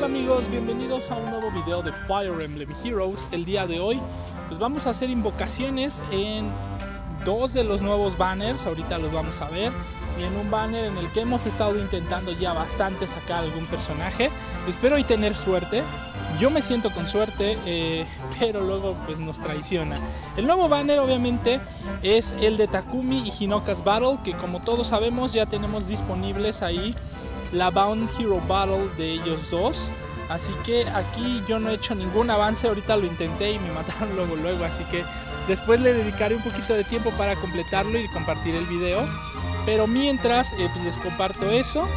Hola amigos, bienvenidos a un nuevo video de Fire Emblem Heroes. El día de hoy pues vamos a hacer invocaciones en dos de los nuevos banners, ahorita los vamos a ver, y en un banner en el que hemos estado intentando ya bastante sacar algún personaje. Espero y tener suerte. Yo me siento con suerte, eh, pero luego pues nos traiciona. El nuevo banner obviamente es el de Takumi y Hinoka's Battle, que como todos sabemos ya tenemos disponibles ahí la Bound Hero Battle de ellos dos. Así que aquí yo no he hecho ningún avance, ahorita lo intenté y me mataron luego luego, así que después le dedicaré un poquito de tiempo para completarlo y compartir el video. Pero mientras eh, pues les comparto eso.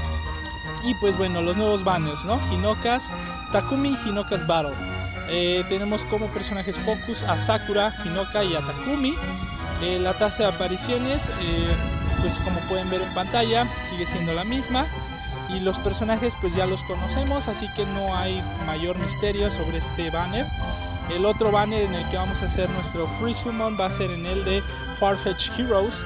Y pues bueno, los nuevos banners, ¿no? Hinokas, Takumi y Hinokas Battle. Eh, tenemos como personajes Focus a Sakura, Hinoka y a Takumi. Eh, la tasa de apariciones, pues como pueden ver en pantalla, sigue siendo la misma y los personajes pues ya los conocemos así que no hay mayor misterio sobre este banner. El otro banner en el que vamos a hacer nuestro free summon va a ser en el de Farfetch Heroes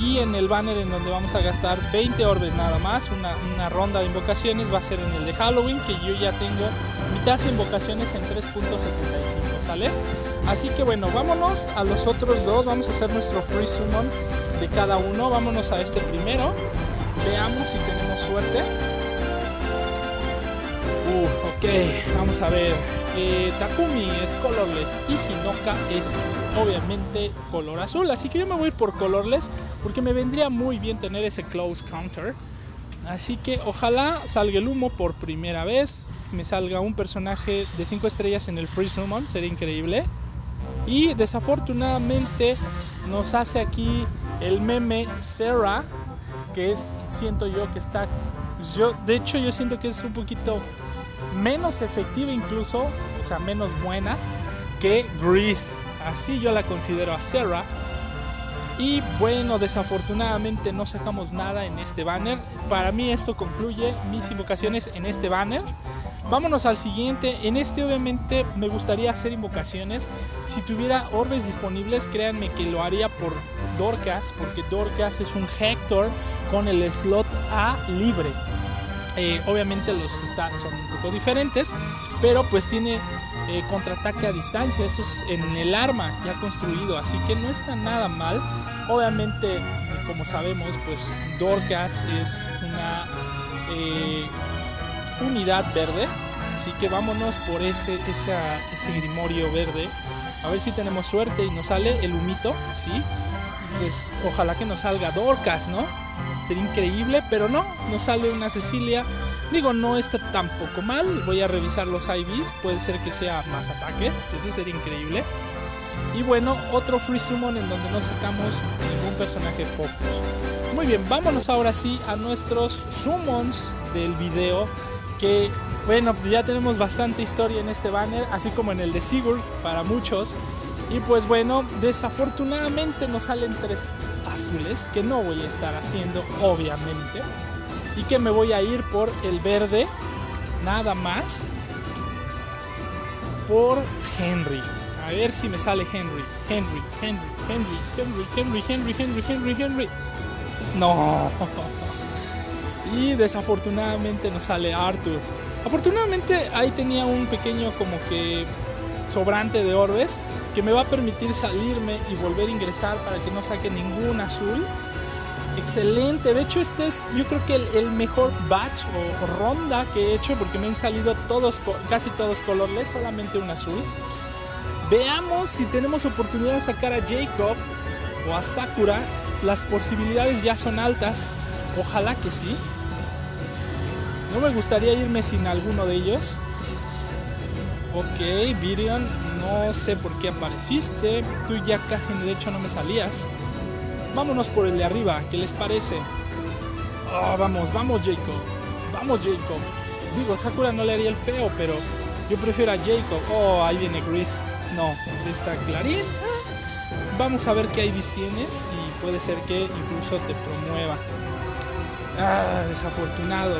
y en el banner en donde vamos a gastar 20 orbes nada más una, una ronda de invocaciones va a ser en el de Halloween que yo ya tengo mitad de invocaciones en 3.75 sale así que bueno vámonos a los otros dos vamos a hacer nuestro free summon de cada uno vámonos a este primero Veamos si tenemos suerte. Uh, ok, vamos a ver. Eh, Takumi es colorless y Hinoka es obviamente color azul. Así que yo me voy por colorless porque me vendría muy bien tener ese close counter. Así que ojalá salga el humo por primera vez. Me salga un personaje de 5 estrellas en el Free Summon. Sería increíble. Y desafortunadamente nos hace aquí el meme Sarah que es, siento yo que está, yo, de hecho yo siento que es un poquito menos efectiva incluso, o sea, menos buena que Grease. Así yo la considero a Sarah. Y bueno, desafortunadamente no sacamos nada en este banner. Para mí esto concluye mis invocaciones en este banner. Vámonos al siguiente. En este obviamente me gustaría hacer invocaciones. Si tuviera orbes disponibles, créanme que lo haría por Dorcas, porque Dorcas es un Hector con el slot A libre. Eh, obviamente los stats son un poco diferentes, pero pues tiene eh, contraataque a distancia, eso es en el arma ya construido, así que no está nada mal. Obviamente, como sabemos, pues Dorcas es una eh, unidad verde, así que vámonos por ese, ese grimorio verde. A ver si tenemos suerte y nos sale el humito, ¿sí? Pues ojalá que nos salga Dorcas, ¿no? Sería increíble, pero no, nos sale una Cecilia. Digo, no está tampoco mal. Voy a revisar los IVs. Puede ser que sea más ataque. Eso sería increíble. Y bueno, otro free summon en donde no sacamos ningún personaje focus. Muy bien, vámonos ahora sí a nuestros summons del video. Que bueno, ya tenemos bastante historia en este banner, así como en el de Sigurd para muchos. Y pues bueno, desafortunadamente nos salen tres azules que no voy a estar haciendo, obviamente. Y que me voy a ir por el verde, nada más. Por Henry. A ver si me sale Henry. Henry, Henry, Henry, Henry, Henry, Henry, Henry, Henry, Henry. No. Y desafortunadamente nos sale Arthur. Afortunadamente ahí tenía un pequeño como que sobrante de orbes que me va a permitir salirme y volver a ingresar para que no saque ningún azul. Excelente, de hecho este es yo creo que el, mejor batch o, ronda que he hecho porque me han salido todos, casi todos colorless, solamente un azul. Veamos si tenemos oportunidad de sacar a Jacob o a Sakura. Las posibilidades ya son altas. Ojalá que sí. No me gustaría irme sin alguno de ellos. Ok, Virion, no sé por qué apareciste. Tú ya casi de hecho no me salías. Vámonos por el de arriba, ¿qué les parece? Oh, vamos, vamos Jacob. Vamos Jacob. Digo, Sakura no le haría el feo, pero yo prefiero a Jacob. Oh, ahí viene Gris. No, está Clarín. Ah, vamos a ver qué Ibis tienes y puede ser que incluso te promueva. Ah, desafortunado.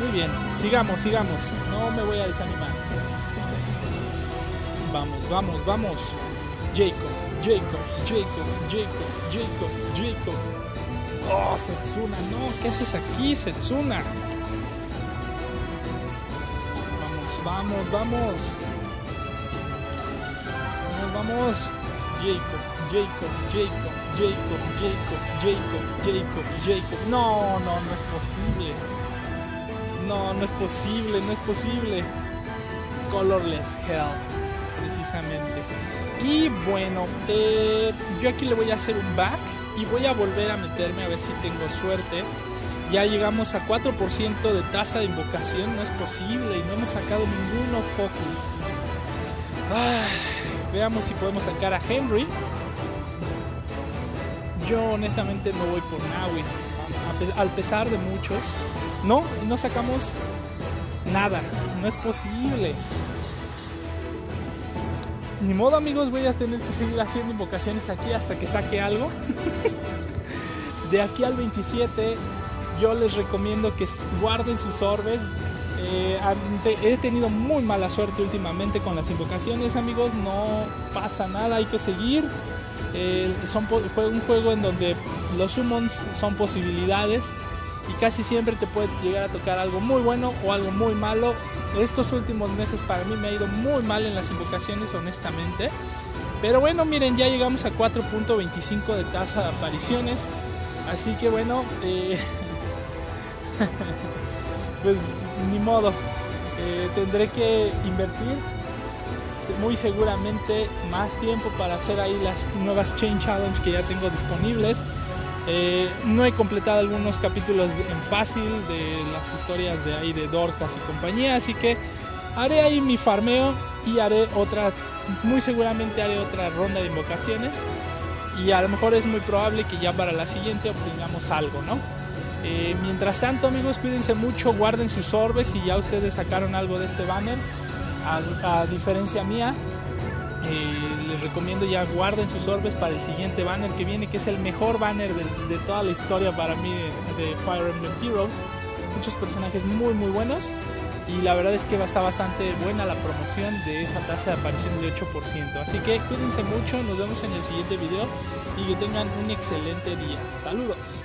Muy bien, sigamos, sigamos. No me voy a desanimar. Vamos, vamos, vamos. Jacob, Jacob, Jacob, Jacob, Jacob, Jacob. Oh, Setsuna, no, ¿qué haces aquí, Setsuna? vamos, vamos. Vamos, vamos. Jacob, Jacob, Jacob, Jacob, Jacob, Jacob, Jacob, Jacob. No, no, no es posible. No, no es posible, no es posible. Colorless Hell, precisamente. Y bueno, eh, yo aquí le voy a hacer un back y voy a volver a meterme a ver si tengo suerte. Ya llegamos a 4% de tasa de invocación, no es posible y no hemos sacado ninguno focus. veamos si podemos sacar a Henry. Yo honestamente no voy por Naui, al pesar de muchos. No, no sacamos nada, no es posible. Ni modo amigos, voy a tener que seguir haciendo invocaciones aquí hasta que saque algo. de aquí al 27 yo les recomiendo que guarden sus orbes. Eh, he tenido muy mala suerte últimamente con las invocaciones amigos, no pasa nada, hay que seguir. Eh, un juego en donde los summons son posibilidades y casi siempre te puede llegar a tocar algo muy bueno o algo muy malo estos últimos meses para mí me ha ido muy mal en las invocaciones, honestamente. Pero bueno, miren, ya llegamos a 4.25 de tasa de apariciones. Así que bueno, eh, pues ni modo. Eh, tendré que invertir muy seguramente más tiempo para hacer ahí las nuevas Chain Challenge que ya tengo disponibles. Eh, no he completado algunos capítulos en fácil de las historias de ahí de Dorcas y compañía, así que haré ahí mi farmeo y haré otra, muy seguramente haré otra ronda de invocaciones y a lo mejor es muy probable que ya para la siguiente obtengamos algo, ¿no? Eh, mientras tanto amigos cuídense mucho, guarden sus orbes y ya ustedes sacaron algo de este banner, a diferencia mía, eh, les recomiendo ya guarden sus orbes para el siguiente banner que viene, que es el mejor banner de, toda la historia para mí de, Fire Emblem Heroes. Muchos personajes muy muy buenos y la verdad es que va a estar bastante buena la promoción de esa tasa de apariciones de 8%. Así que cuídense mucho, nos vemos en el siguiente video y que tengan un excelente día. Saludos.